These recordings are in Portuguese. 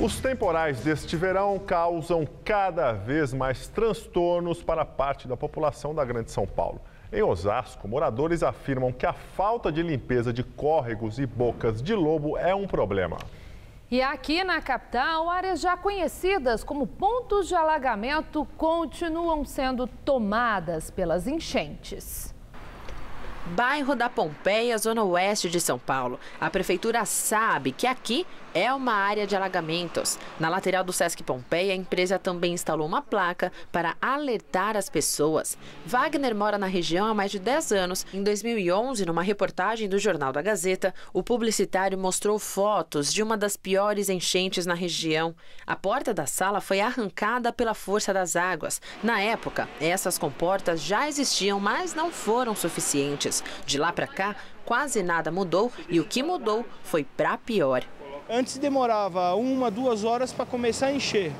Os temporais deste verão causam cada vez mais transtornos para parte da população da Grande São Paulo. Em Osasco, moradores afirmam que a falta de limpeza de córregos e bocas de lobo é um problema. E aqui na capital, áreas já conhecidas como pontos de alagamento continuam sendo tomadas pelas enchentes. Bairro da Pompeia, zona oeste de São Paulo. A prefeitura sabe que aqui é uma área de alagamentos. Na lateral do Sesc Pompeia, a empresa também instalou uma placa para alertar as pessoas. Wagner mora na região há mais de 10 anos. Em 2011, numa reportagem do Jornal da Gazeta, o publicitário mostrou fotos de uma das piores enchentes na região. A porta da sala foi arrancada pela força das águas. Na época, essas comportas já existiam, mas não foram suficientes. De lá para cá, quase nada mudou e o que mudou foi para pior. Antes demorava uma, duas horas para começar a encher.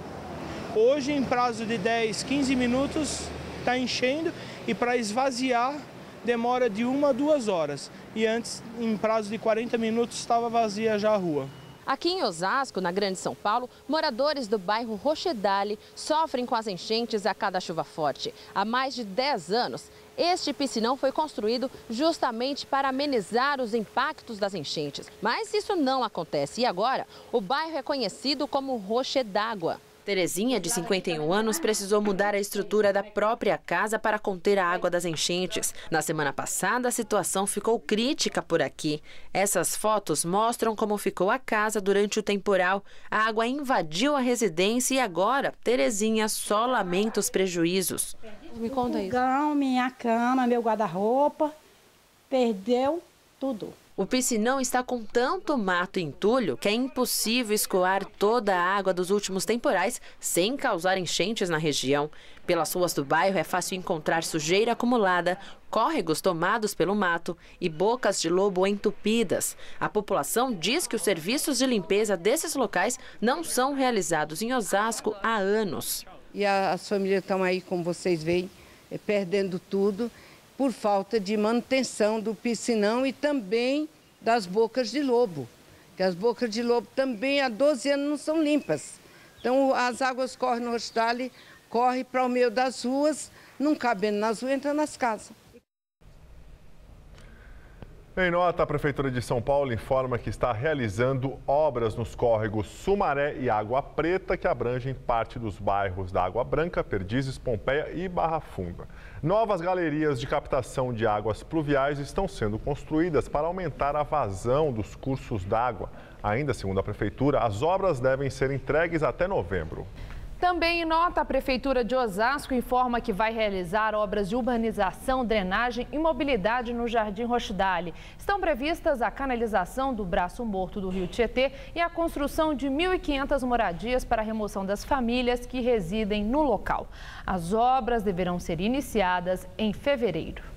Hoje, em prazo de 10, 15 minutos, está enchendo e para esvaziar demora de uma a duas horas. E antes, em prazo de 40 minutos, estava vazia já a rua. Aqui em Osasco, na Grande São Paulo, moradores do bairro Rochedale sofrem com as enchentes a cada chuva forte. Há mais de 10 anos, este piscinão foi construído justamente para amenizar os impactos das enchentes. Mas isso não acontece e agora o bairro é conhecido como Roche d'Água. Terezinha, de 51 anos, precisou mudar a estrutura da própria casa para conter a água das enchentes. Na semana passada, a situação ficou crítica por aqui. Essas fotos mostram como ficou a casa durante o temporal. A água invadiu a residência e agora Terezinha só lamenta os prejuízos. Me conta isso. Minha cama, meu guarda-roupa, perdeu tudo. O piscinão está com tanto mato e entulho que é impossível escoar toda a água dos últimos temporais sem causar enchentes na região. Pelas ruas do bairro é fácil encontrar sujeira acumulada, córregos tomados pelo mato e bocas de lobo entupidas. A população diz que os serviços de limpeza desses locais não são realizados em Osasco há anos. E as famílias estão aí, como vocês veem, eh, perdendo tudo por falta de manutenção do piscinão e também das bocas de lobo. Que as bocas de lobo também há 12 anos não são limpas. Então as águas correm no hostal, correm para o meio das ruas, não cabendo nas ruas, entra nas casas. Em nota, a Prefeitura de São Paulo informa que está realizando obras nos córregos Sumaré e Água Preta, que abrangem parte dos bairros da Água Branca, Perdizes, Pompeia e Barra Funda. Novas galerias de captação de águas pluviais estão sendo construídas para aumentar a vazão dos cursos d'água. Ainda segundo a Prefeitura, as obras devem ser entregues até novembro. Também em nota, a Prefeitura de Osasco informa que vai realizar obras de urbanização, drenagem e mobilidade no Jardim Rochdale. Estão previstas a canalização do braço morto do rio Tietê e a construção de 1.500 moradias para a remoção das famílias que residem no local. As obras deverão ser iniciadas em fevereiro.